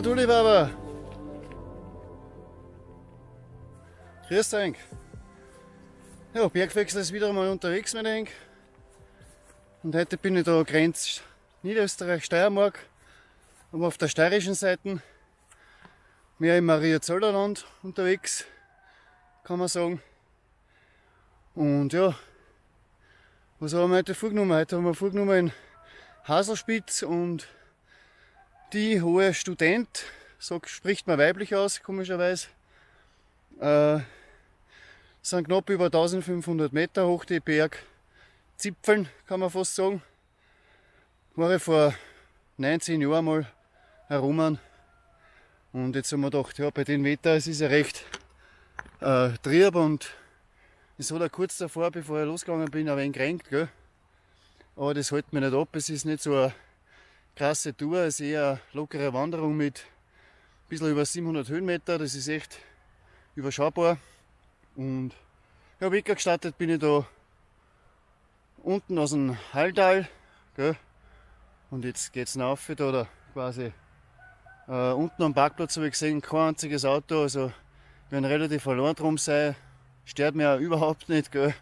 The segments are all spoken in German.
Berger natürlich, aber. Grüß euch. Ja, Bergwechsel ist wieder einmal unterwegs, meine Henk. Und heute bin ich da Grenz Niederösterreich, Steiermark. Und auf der steirischen Seite mehr im Maria Zollerland unterwegs, kann man sagen. Und ja, was haben wir heute vorgenommen? Heute haben wir vorgenommen in Haselspitz und die hohe Student, so spricht man weiblich aus, komischerweise, äh, sind knapp über 1500 Meter hoch die Bergzipfeln, kann man fast sagen. War ich vor 19 Jahren mal herum und jetzt haben wir gedacht, ja, bei den Wetter, es ist ja recht äh, trieb und es hat auch kurz davor, bevor ich losgegangen bin, ein wenig gekränkt, gell? aber das hält mich nicht ab, es ist nicht so eine krasse Tour, ist eher eine lockere Wanderung mit ein bisschen über 700 Höhenmeter, das ist echt überschaubar. Und ja, Wecker gestartet bin ich da unten aus dem Halltal. Gell? Und jetzt geht es rauf da, oder quasi äh, unten am Parkplatz habe ich gesehen, kein einziges Auto. Also wir werden relativ verloren drum sein. Stört mir auch überhaupt nicht. Gell?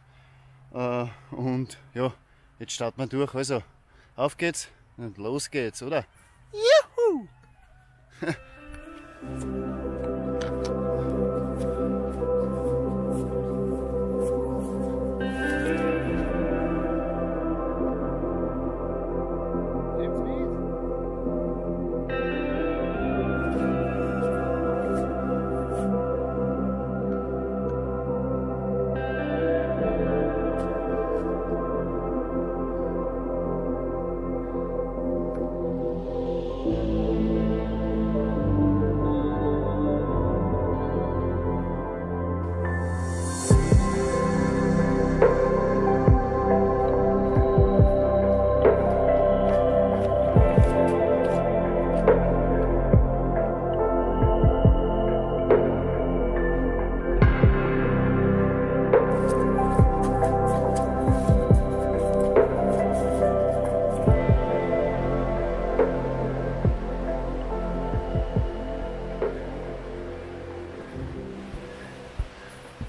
Äh, und ja, jetzt starten wir durch. Also auf geht's und los geht's, oder? Juhu!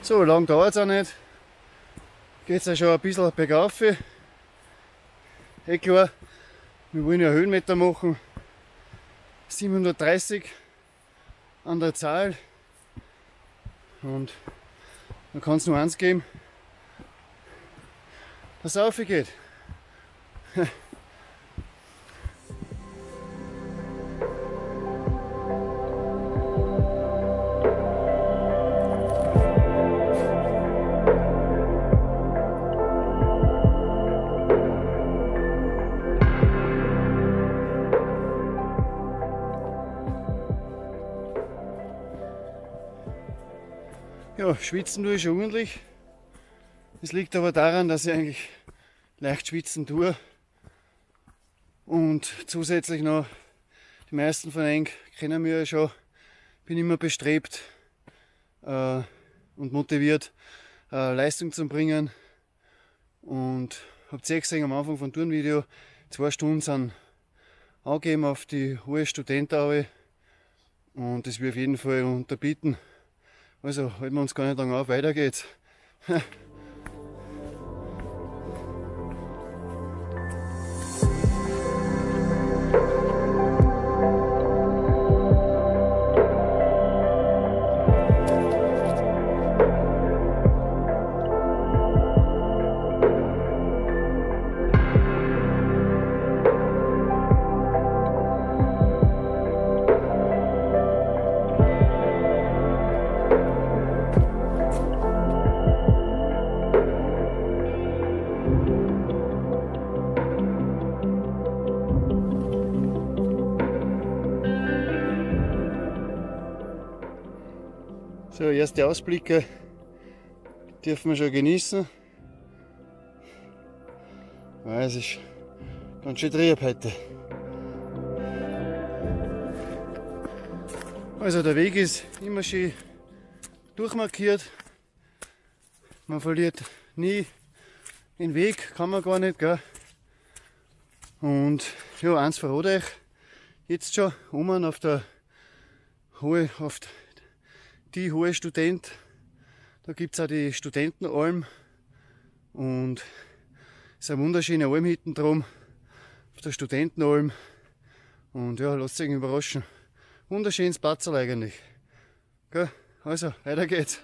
So lang dauert es auch nicht. Geht es ja schon ein bisschen bergauf. Eh klar, wir wollen ja Höhenmeter machen. 730 an der Zahl. Und dann kann es nur eins geben, dass es aufgeht. schwitzen tue ich schon ordentlich. Es liegt aber daran, dass ich eigentlich leicht schwitzen tue. Und zusätzlich noch, die meisten von euch kennen mich ja schon, bin immer bestrebt äh, und motiviert, äh, Leistung zu bringen. Und habt ihr gesehen am Anfang von Turnvideo, zwei Stunden sind angegeben auf die hohe Studentenhaube. Und das will ich auf jeden Fall unterbieten. Also halten wir uns gar nicht lange auf, weiter geht's. erste Ausblicke dürfen wir schon genießen. Ja, es ist ganz schön trieb heute. Also der Weg ist immer schön durchmarkiert. Man verliert nie den Weg, kann man gar nicht. Gell? Und ja, eins verrate euch, jetzt schon um auf der hohe, auf die hohe Student. Da gibt es auch die Studentenalm und es ist eine wunderschöne Alm hinten drum auf der Studentenalm. Und ja, lasst euch überraschen. Wunderschönes Platzerl eigentlich. Gell? Also, weiter geht's.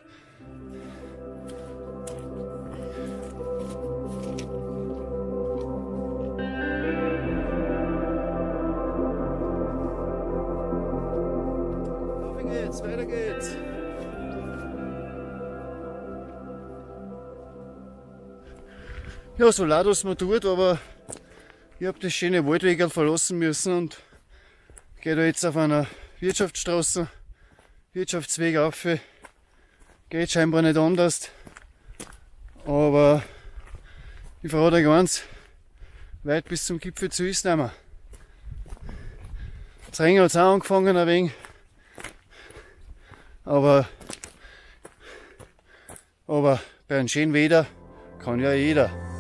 Weiter geht's, Ja, so laut was man tut, aber ich habe das schöne Waldweg verlassen müssen und gehe da jetzt auf einer Wirtschaftsstraße, Wirtschaftsweg auf. Geht scheinbar nicht anders. Aber ich verrate eins, weit bis zum Gipfel zu ist nicht mehr. Das Ring hat auch angefangen ein wenig. Aber, aber bei einem schönen Wetter kann ja jeder.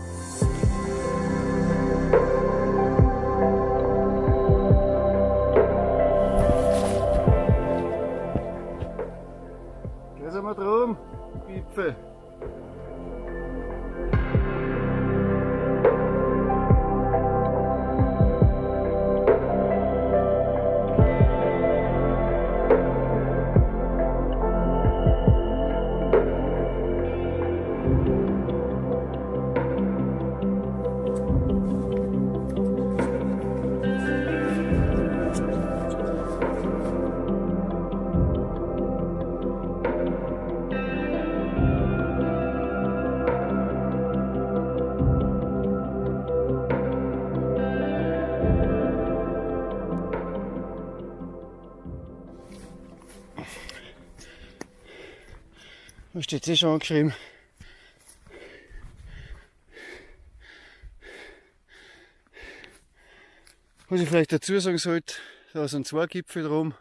Da steht eh schon angeschrieben. Was ich vielleicht dazu sagen sollte, da sind zwei Gipfel drum.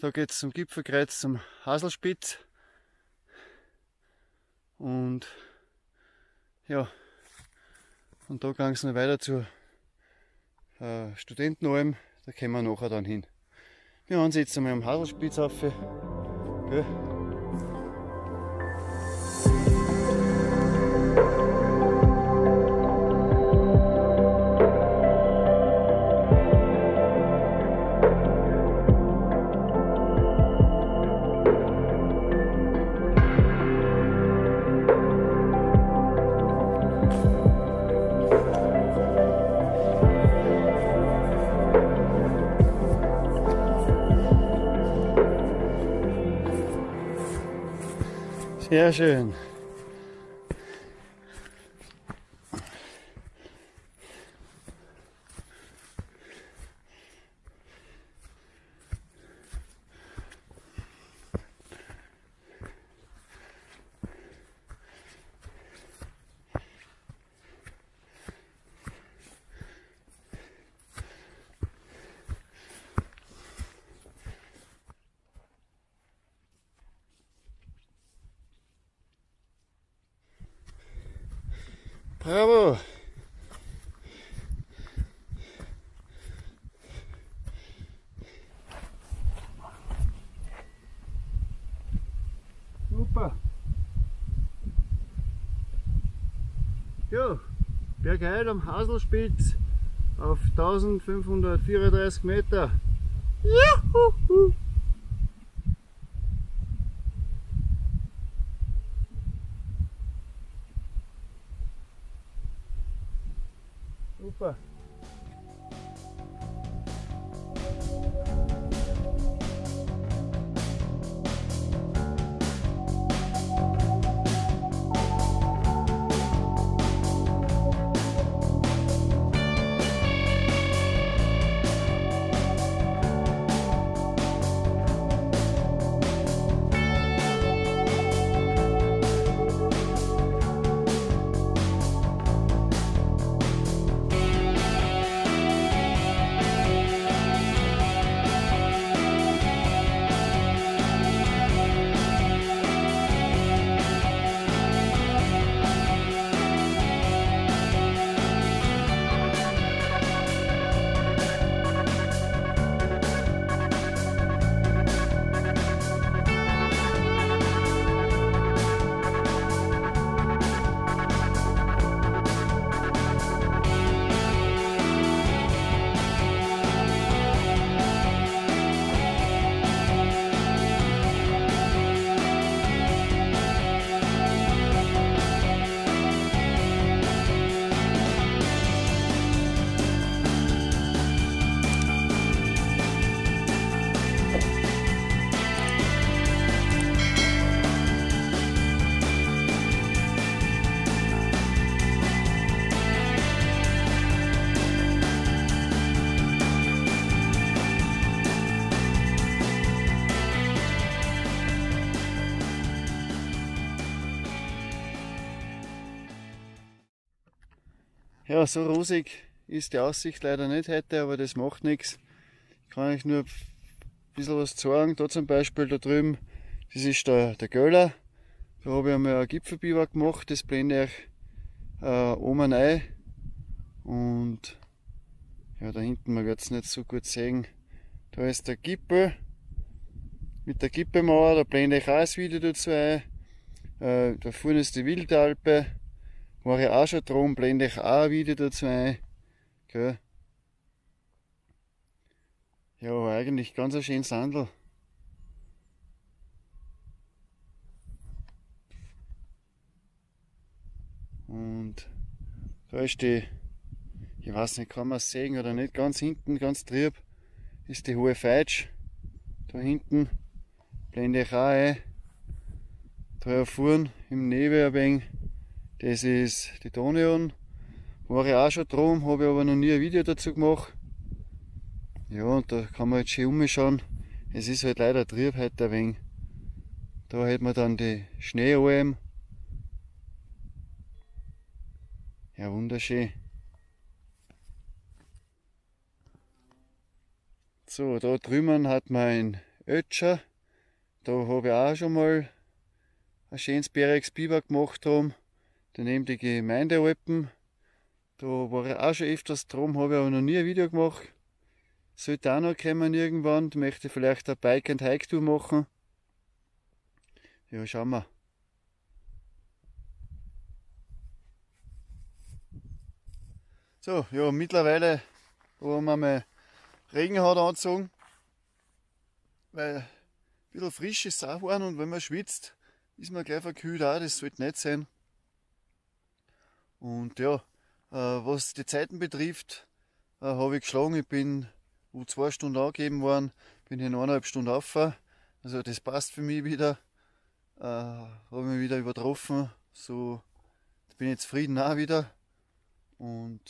Da geht es zum Gipfelkreuz zum Haselspitz. Und ja, und da ging es noch weiter zur äh, Studentenalm. Da kommen wir nachher dann hin. Wir haben uns jetzt einmal am Haselspitz auf. Gell? Sehr schön. Bravo! Super! Ja, Bergheil am Haselspitz auf 1534 Meter. Juhu! Ja, so rosig ist die Aussicht leider nicht heute, aber das macht nichts. Ich kann euch nur ein bisschen was sagen. Da zum Beispiel da drüben, das ist der, der Göller. Da habe ich einmal ein Gipfelbiwak gemacht, das blende ich äh, oben ein. Und ja, da hinten, man wird es nicht so gut sehen. Da ist der Gipfel mit der Gippemauer, da blende ich auch das Video dazu ein. Äh, da vorne ist die Wildalpe. War ich auch schon drum, blende ich auch ein Video dazu ein. Gell. Ja, eigentlich ganz ein schönes Sandel. Und da ist die, ich weiß nicht, kann man es sehen oder nicht, ganz hinten, ganz trieb, ist die hohe Feitsch. Da hinten blende ich auch ein. Da vorne im Nebel ein wenig, das ist die Tonion. War ich auch schon drum, habe ich aber noch nie ein Video dazu gemacht. Ja, und da kann man jetzt schön umschauen. Es ist halt leider Trieb heute ein wenig. Da hält man dann die Schneealm. Ja, wunderschön. So, da drüben hat man ein Ötscher. Da habe ich auch schon mal ein schönes Berex Biber gemacht haben. Daneben die Gemeindealpen. Da war ich auch schon öfters drum, habe ich aber noch nie ein Video gemacht. Sollte auch noch kommen irgendwann. Möchte vielleicht eine Bike and Hike Tour machen. Ja, schauen wir. So, ja, mittlerweile haben wir mal Regenhaut angezogen, weil ein bisschen frisch ist es auch geworden und wenn man schwitzt, ist man gleich verkühlt auch, das sollte nicht sein. Und ja, äh, was die Zeiten betrifft, äh, habe ich geschlagen, ich bin wo zwei Stunden angegeben worden, bin in eineinhalb Stunden aufgefahren. Also das passt für mich wieder. Äh, habe mich wieder übertroffen. So bin ich zufrieden auch wieder. Und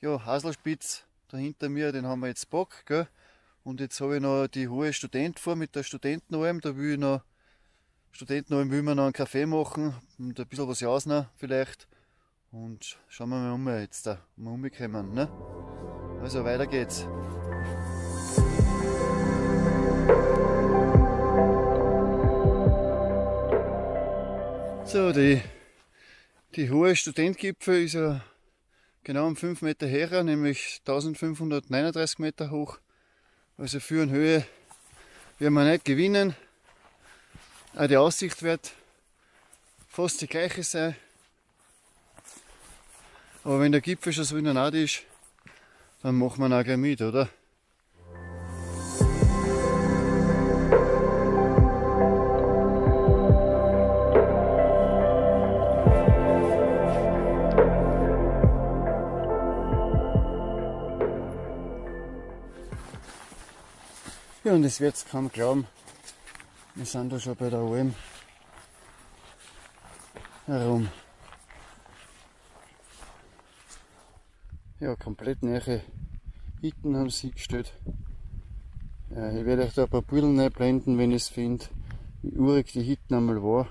ja, Haselspitz da hinter mir, den haben wir jetzt Bock, gell? Und jetzt habe ich noch die hohe Student vor mit der Studentenalm. Da will ich noch, Studentenalm will wir noch einen Kaffee machen und ein bisschen was jasen vielleicht. Und schauen wir mal um jetzt da, um umgekommen, ne? Also weiter geht's. So, die, die hohe Studentgipfel ist ja genau um 5 Meter her, nämlich 1539 Meter hoch. Also für eine Höhe werden wir nicht gewinnen. Auch die Aussicht wird fast die gleiche sein. Aber wenn der Gipfel schon so in der Naht ist, dann machen wir ihn auch gleich mit, oder? Ja, und es wird kaum glauben, wir sind da schon bei der Alm herum. Ja, komplett neue Hitten haben sie gestellt. Ja, ich werde euch da ein paar Bilder blenden, wenn ich es finde, wie urig die Hitten einmal war.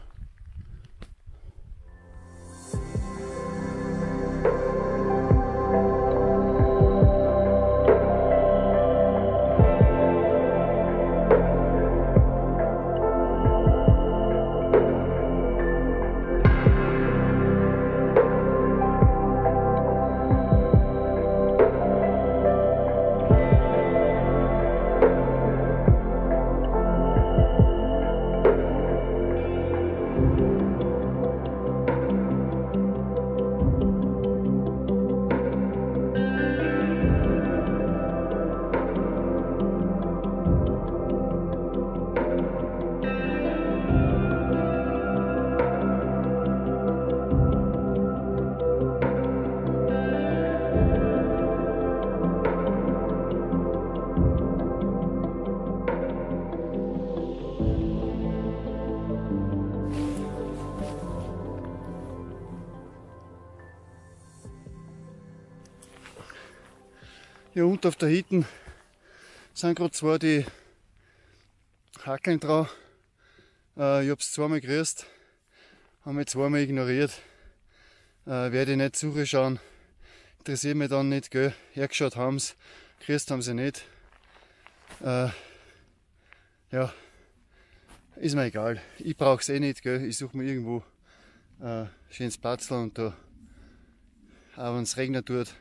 Hier unten auf der Hitten sind gerade zwei die Hackeln drauf. Äh, ich habe es zweimal grüßt, haben mich zweimal ignoriert. Äh, werde ich nicht suche schauen. interessiert mich dann nicht, gell. Hergeschaut haben sie, gekriegt haben sie nicht. Äh, ja, ist mir egal. Ich brauche es eh nicht, gell. Ich suche mir irgendwo äh, schönes Platz und da, auch wenn es regnet tut,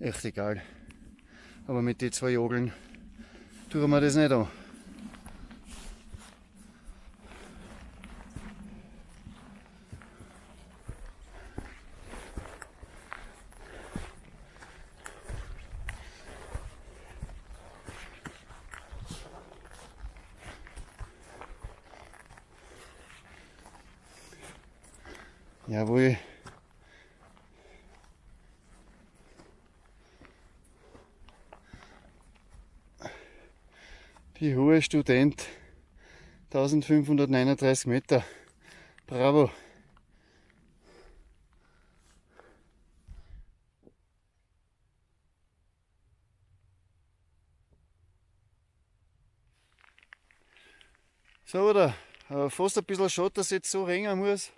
echt egal. Aber mit den zwei Jogeln tun wir das nicht an. Jawohl. Die hohe Student 1539 Meter. Bravo. So, oder? Fast ein bisschen schade, dass es jetzt so regnen muss.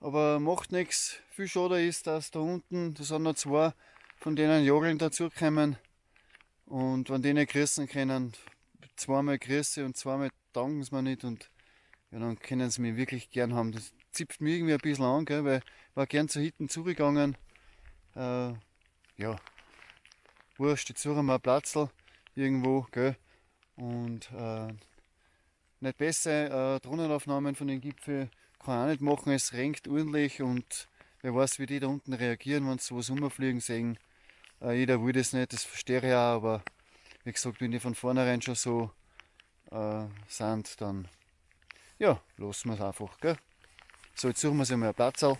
Aber macht nichts. Viel schade ist, dass da unten, da sind noch zwei von denen Jogeln dazukommen. Und wenn die nicht grüßen können, zweimal grüße und zweimal danken sie mir nicht. Und ja, dann können sie mich wirklich gern haben. Das zipft mich irgendwie ein bisschen an, gell, weil ich war gern zu hinten zugegangen. Äh, ja, wurscht, jetzt suchen wir einen Platz irgendwo, gell. Und äh, nicht besser, äh, Drohnenaufnahmen von den Gipfeln kann auch nicht machen, es renkt ordentlich und wer weiß, wie die da unten reagieren, wenn sie sowas umfliegen sehen. Äh, jeder will das nicht, das verstehe ich auch, aber wie gesagt, wenn die von vornherein schon so äh, sind, dann ja, lassen wir es einfach. Gell? So, jetzt suchen wir uns einmal einen Platz. Schauen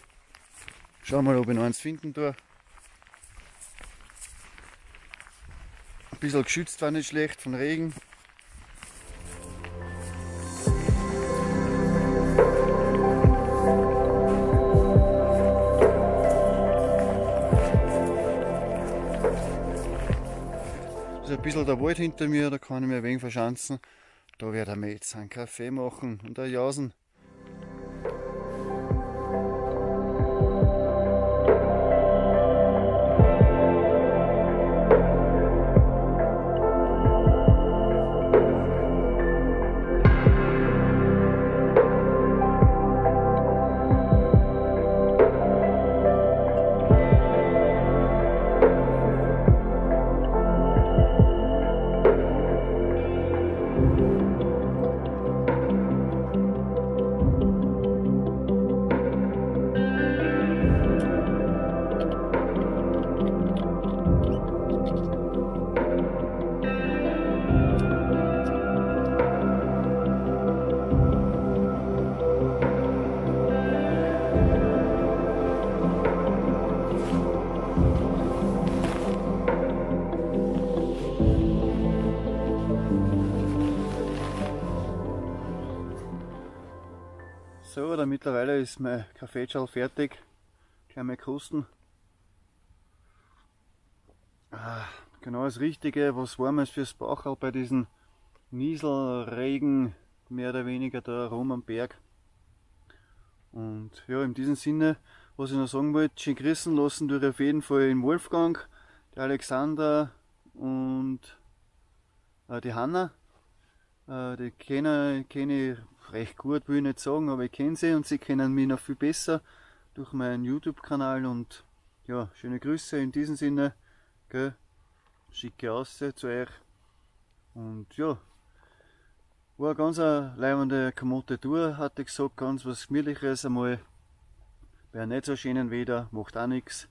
wir mal, ob ich noch eins finden tue. Ein bisschen geschützt war nicht schlecht von Regen. Bisschen der Wald hinter mir, da kann ich mir ein wenig verschanzen. Da werde ich jetzt einen Kaffee machen und ein Jausen. So, oder mittlerweile ist mein Kaffeeschal fertig. Mal kosten. Ah, genau das Richtige, was warmes fürs Bauchal bei diesen Nieselregen, mehr oder weniger da rum am Berg. Und ja, in diesem Sinne, was ich noch sagen wollte, schön grüßen lassen durch auf jeden Fall den Wolfgang, der Alexander und äh, die Hanna. Äh, die kenne ich recht gut, will ich nicht sagen, aber ich kenne sie und sie kennen mich noch viel besser durch meinen YouTube-Kanal und ja, schöne Grüße in diesem Sinne, gell, schicke aus zu euch und ja, war eine ganz leibende kamotte Tour, hatte ich gesagt, ganz was gemütliches einmal, bei nicht so schönen Wetter, macht auch nichts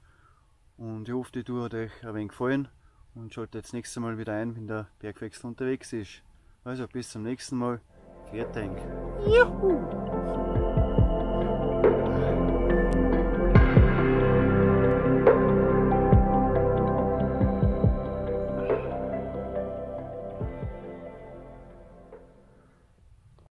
und ich hoffe, die Tour hat euch ein wenig gefallen und schaltet jetzt nächstes Mal wieder ein, wenn der Bergwechsel unterwegs ist. Also bis zum nächsten Mal. your thing. Yahoo!